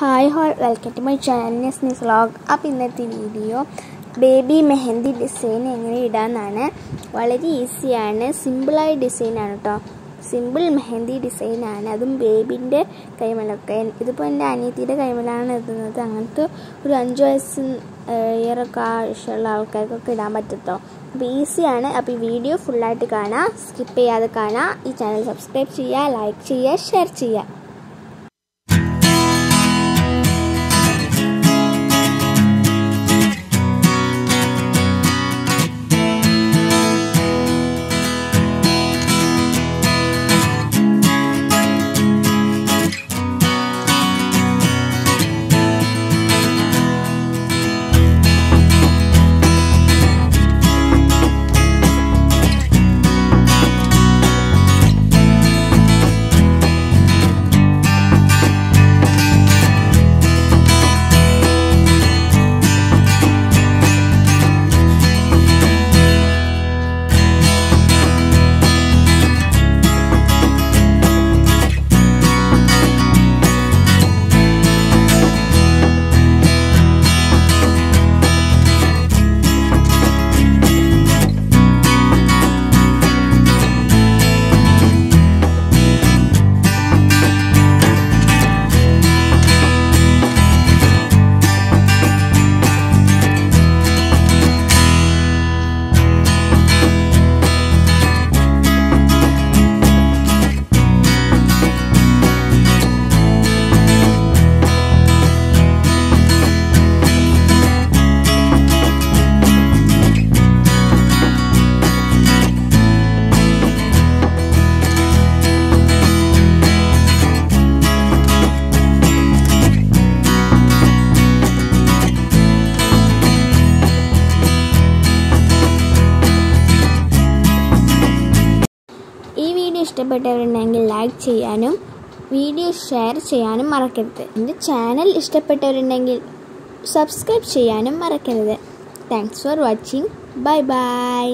Hi all welcome to my channels നെസ്നീസ് vlog അപ്പോൾ ഇന്നത്തെ video baby mehndi design എങ്ങനെ ഇടാമെന്നാണ് വളരെ ഈസിയാണ് സിമ്പിളായ ഡിസൈനാണ് കേട്ടോ സിമ്പിൾ മെഹന്തി ഡിസൈനാണ് അതും ബേബിന്റെ കൈമലൊക്കെ. ഇതിപ്പോൾ എന്റെ അനിയത്തിയുടെ കൈമലാണ് എത്തുന്നത് അങ്ങനത്തെ ഒരു അഞ്ച് വയസ്സ് ഇയറൊക്കെ ആവശ്യമുള്ള ആൾക്കാർക്കൊക്കെ ഇടാൻ പറ്റത്തോ അപ്പോൾ ഈസിയാണ് അപ്പോൾ ഈ വീഡിയോ ഫുള്ളായിട്ട് കാണാം. സ്കിപ്പ് ചെയ്യാതെ കാണാം. ഈ ചാനൽ സബ്സ്ക്രൈബ് ചെയ്യുക ലൈക്ക് ചെയ്യുക ഷെയർ ചെയ്യുക. വീഡിയോ ഇഷ്ടപ്പെട്ടവരുണ്ടെങ്കിൽ ലൈക്ക് ചെയ്യാനും വീഡിയോ ഷെയർ ചെയ്യാനും മറക്കരുത്. എന്റെ ചാനൽ ഇഷ്ടപ്പെട്ടവരുണ്ടെങ്കിൽ സബ്സ്ക്രൈബ് ചെയ്യാനും മറക്കരുത്. Thanks for watching bye bye